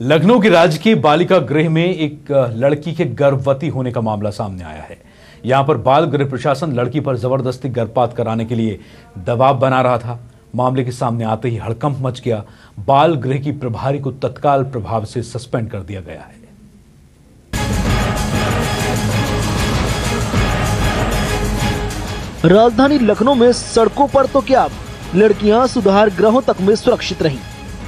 लखनऊ के राजकीय बालिका गृह में एक लड़की के गर्भवती होने का मामला सामने आया है। यहाँ पर बाल गृह प्रशासन लड़की पर ज़बरदस्ती गर्भपात कराने के लिए दबाव बना रहा था। मामले के सामने आते ही हड़कंप मच गया। बाल गृह की प्रभारी को तत्काल प्रभाव से सस्पेंड कर दिया गया है। राजधानी लखनऊ में सड़कों पर तो क्या, लड़कियाँ सुधार गृहों तक में सुरक्षित रहीं।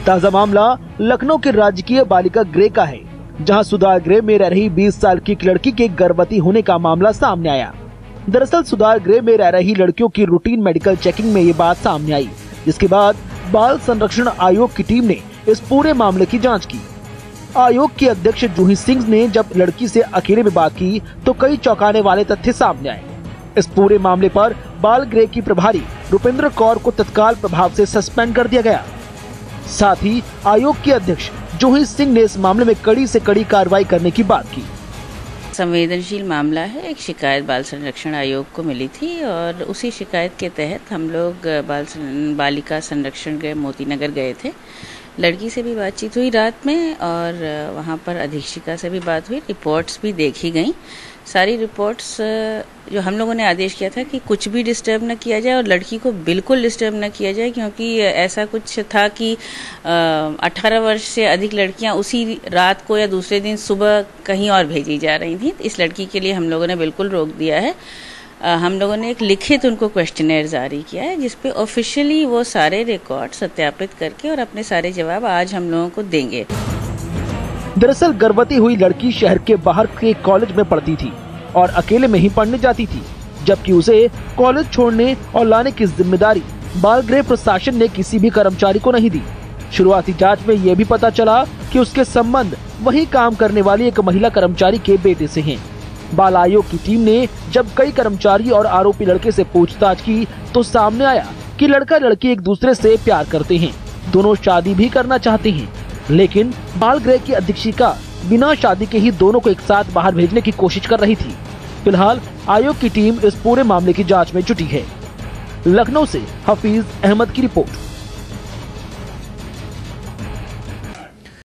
ताज़ा मामला लखनऊ के राजकीय बालिका गृह का है, जहाँ सुधार गृह में रह रही 20 साल की एक लड़की के गर्भवती होने का मामला सामने आया। दरअसल सुधार गृह में रह रही लड़कियों की रूटीन मेडिकल चेकिंग में ये बात सामने आई, जिसके बाद बाल संरक्षण आयोग की टीम ने इस पूरे मामले की जाँच की। आयोग के अध्यक्ष जूही सिंह ने जब लड़की से अकेले में बात की तो कई चौंकाने वाले तथ्य सामने आए। इस पूरे मामले पर बाल गृह की प्रभारी रुपेंद्र कौर को तत्काल प्रभाव से सस्पेंड कर दिया गया। साथ ही आयोग के अध्यक्ष जूही सिंह ने इस मामले में कड़ी से कड़ी कार्रवाई करने की बात की। संवेदनशील मामला है। एक शिकायत बाल संरक्षण आयोग को मिली थी और उसी शिकायत के तहत हम लोग बाल बालिका संरक्षण गए मोती नगर गए थे। लड़की से भी बातचीत हुई रात में और वहाँ पर अधीक्षिका से भी बात हुई। रिपोर्ट्स भी देखी गई। सारी रिपोर्ट्स जो हम लोगों ने आदेश किया था कि कुछ भी डिस्टर्ब ना किया जाए और लड़की को बिल्कुल डिस्टर्ब ना किया जाए, क्योंकि ऐसा कुछ था कि 18 वर्ष से अधिक लड़कियाँ उसी रात को या दूसरे दिन सुबह कहीं और भेजी जा रही थी। इस लड़की के लिए हम लोगों ने बिल्कुल रोक दिया है। हम लोगों ने एक लिखित उनको क्वेश्चनर जारी किया है, जिसपे ऑफिशियली वो सारे रिकॉर्ड सत्यापित करके और अपने सारे जवाब आज हम लोगों को देंगे। दरअसल गर्भवती हुई लड़की शहर के बाहर के कॉलेज में पढ़ती थी और अकेले में ही पढ़ने जाती थी, जबकि उसे कॉलेज छोड़ने और लाने की ज़िम्मेदारी बाल गृह प्रशासन ने किसी भी कर्मचारी को नहीं दी। शुरुआती जाँच में ये भी पता चला कि उसके संबंध वही काम करने वाली एक महिला कर्मचारी के बेटे से हैं। बाल आयोग की टीम ने जब कई कर्मचारी और आरोपी लड़के से पूछताछ की तो सामने आया कि लड़का लड़की एक दूसरे से प्यार करते हैं। दोनों शादी भी करना चाहते हैं। लेकिन बाल ग्रह की अधीक्षिका बिना शादी के ही दोनों को एक साथ बाहर भेजने की कोशिश कर रही थी। फ़िलहाल, आयोग की टीम इस पूरे मामले की जाँच में जुटी है। लखनऊ से हफीज अहमद की रिपोर्ट।